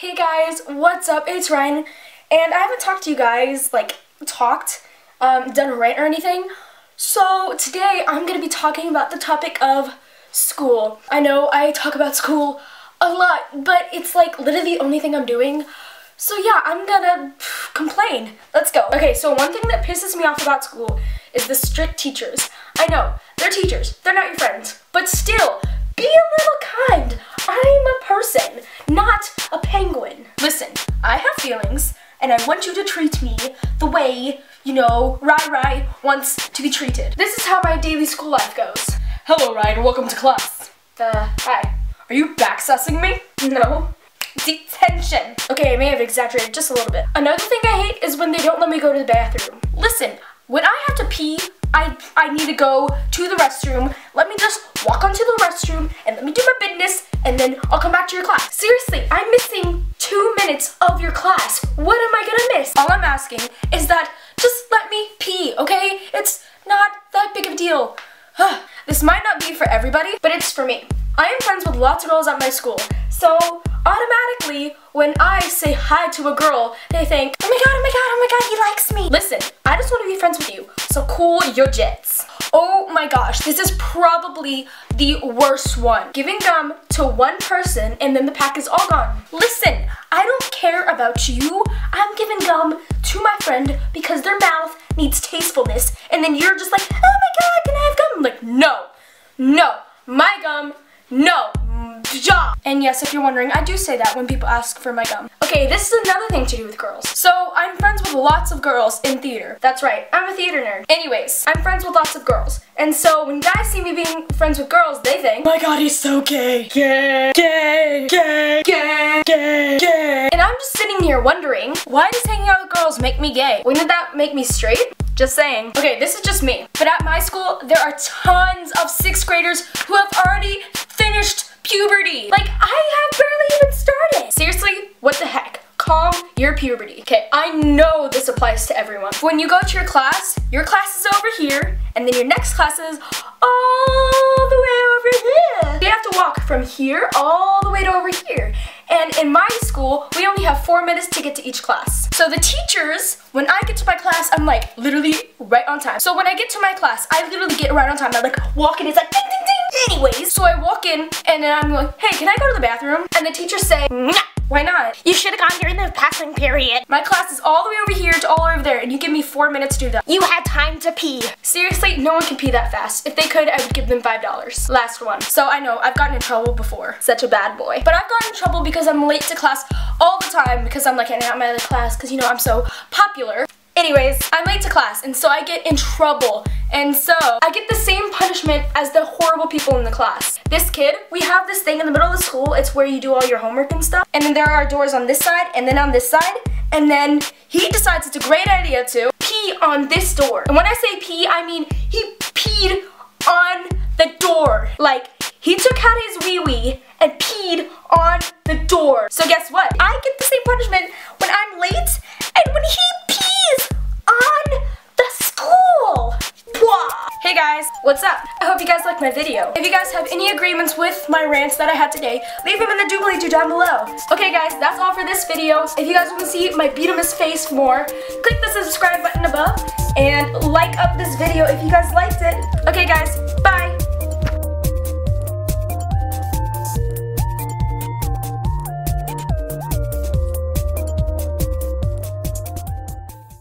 Hey guys, what's up? It's Ryan, and I haven't talked to you guys, like, talked, um, done a rant or anything. So today I'm going to be talking about the topic of school. I know I talk about school a lot, but it's like literally the only thing I'm doing. So yeah, I'm gonna complain. Let's go. Okay, so one thing that pisses me off about school is the strict teachers. I know, they're teachers, they're not your friends, but still, be a little kind. I'm a person, not a penguin. Listen, I have feelings, and I want you to treat me the way, you know, Rai Rai wants to be treated. This is how my daily school life goes. Hello, Ryan, welcome to class. Uh, hi. Are you backsussing me? No. Detention. Okay, I may have exaggerated just a little bit. Another thing I hate is when they don't let me go to the bathroom. Listen, when I have to pee, I, I need to go to the restroom. Let me just walk onto the restroom and let me do my business and then I'll come back to your class. Seriously, I'm missing two minutes of your class. What am I gonna miss? All I'm asking is that just let me pee, okay? It's not that big of a deal. this might not be for everybody, but it's for me. I am friends with lots of girls at my school, so automatically, when I say hi to a girl, they think, oh my god, oh my god, oh my god, he likes me. Listen, I just want to be friends with you, so cool your jets. Oh my gosh, this is probably the worst one. Giving gum to one person and then the pack is all gone. Listen, I don't care about you. I'm giving gum to my friend because their mouth needs tastefulness and then you're just like, oh my god, can I have gum? I'm like, no, no, my gum, no, job. And yes, if you're wondering, I do say that when people ask for my gum. Okay, this is another thing to do with girls. So I'm friends with lots of girls in theater. That's right, I'm a theater nerd. Anyways, I'm friends with lots of girls. And so when guys see me being friends with girls, they think, my god, he's so gay. Gay, gay, gay, gay, gay, gay. And I'm just sitting here wondering, why does hanging out with girls make me gay? Wouldn't that make me straight? Just saying. Okay, this is just me. But at my school, there are tons of sixth graders who have already puberty. Like, I have barely even started. Seriously, what the heck? Calm your puberty. Okay, I know this applies to everyone. When you go to your class, your class is over here, and then your next class is all the way over here. You have to walk from here all the way to over here. And in my school, we only have four minutes to get to each class. So the teachers, when I get to my class, I'm like literally right on time. So when I get to my class, I literally get right on time. I like walk in, it's like ding, ding, ding. Walk and then I'm like, hey, can I go to the bathroom? And the teachers say, nah. Why not? You should have gone during the passing period. My class is all the way over here to all over there, and you give me four minutes to do that. You had time to pee. Seriously, no one can pee that fast. If they could, I would give them $5. Last one. So I know, I've gotten in trouble before. Such a bad boy. But I've gotten in trouble because I'm late to class all the time because I'm like hanging out my other class because, you know, I'm so popular. Anyways, I'm late to class, and so I get in trouble. And so, I get the same punishment as the horrible people in the class. This kid, we have this thing in the middle of the school, it's where you do all your homework and stuff. And then there are doors on this side, and then on this side. And then he decides it's a great idea to pee on this door. And when I say pee, I mean he peed on the door. Like, he took out his wee-wee and peed on the door. So guess what? I get the same punishment when I'm late what's up? I hope you guys liked my video. If you guys have any agreements with my rants that I had today, leave them in the doobly-doo down below. Okay guys, that's all for this video. If you guys want to see my Beatimus face more, click the subscribe button above and like up this video if you guys liked it. Okay guys!